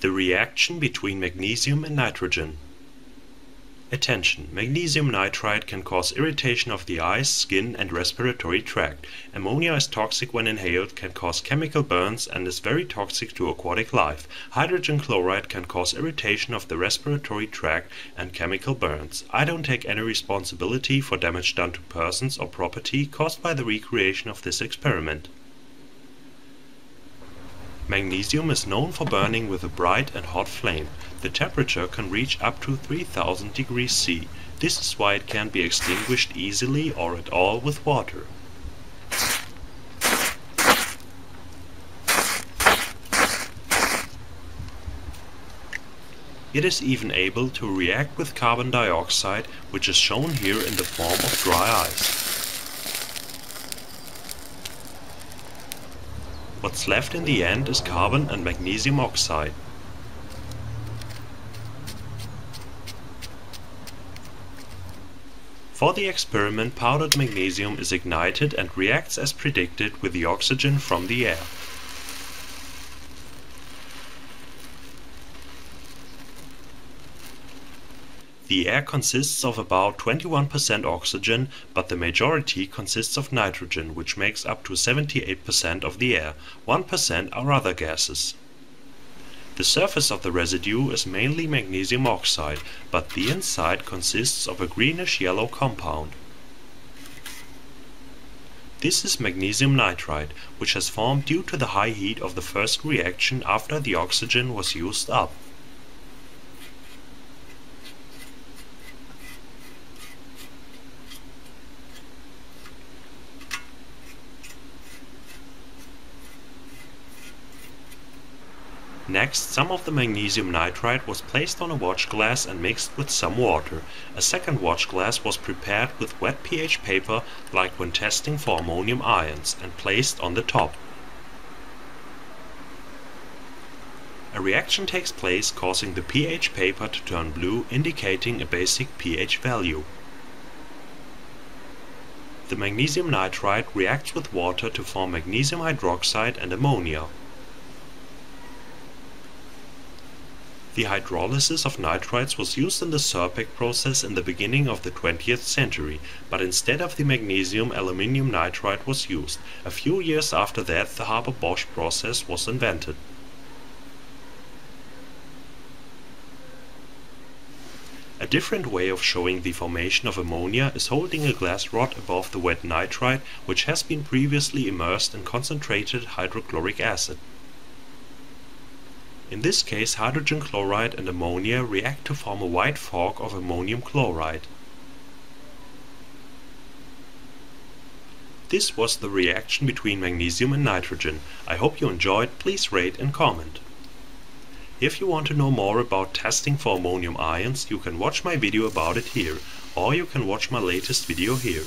The reaction between magnesium and nitrogen. Attention! Magnesium nitride can cause irritation of the eyes, skin and respiratory tract. Ammonia is toxic when inhaled, can cause chemical burns and is very toxic to aquatic life. Hydrogen chloride can cause irritation of the respiratory tract and chemical burns. I don't take any responsibility for damage done to persons or property caused by the recreation of this experiment. Magnesium is known for burning with a bright and hot flame. The temperature can reach up to 3000 degrees C. This is why it can be extinguished easily or at all with water. It is even able to react with carbon dioxide, which is shown here in the form of dry ice. What's left in the end is carbon and magnesium oxide. For the experiment powdered magnesium is ignited and reacts as predicted with the oxygen from the air. The air consists of about 21% oxygen, but the majority consists of nitrogen, which makes up to 78% of the air. 1% are other gases. The surface of the residue is mainly magnesium oxide, but the inside consists of a greenish-yellow compound. This is magnesium nitride, which has formed due to the high heat of the first reaction after the oxygen was used up. Next, some of the magnesium nitride was placed on a watch glass and mixed with some water. A second watch glass was prepared with wet pH paper like when testing for ammonium ions and placed on the top. A reaction takes place causing the pH paper to turn blue indicating a basic pH value. The magnesium nitride reacts with water to form magnesium hydroxide and ammonia. The hydrolysis of nitrides was used in the Serpek process in the beginning of the 20th century, but instead of the magnesium aluminium nitride was used. A few years after that the Haber-Bosch process was invented. A different way of showing the formation of ammonia is holding a glass rod above the wet nitride which has been previously immersed in concentrated hydrochloric acid. In this case hydrogen chloride and ammonia react to form a white fog of ammonium chloride. This was the reaction between magnesium and nitrogen. I hope you enjoyed, please rate and comment. If you want to know more about testing for ammonium ions, you can watch my video about it here, or you can watch my latest video here.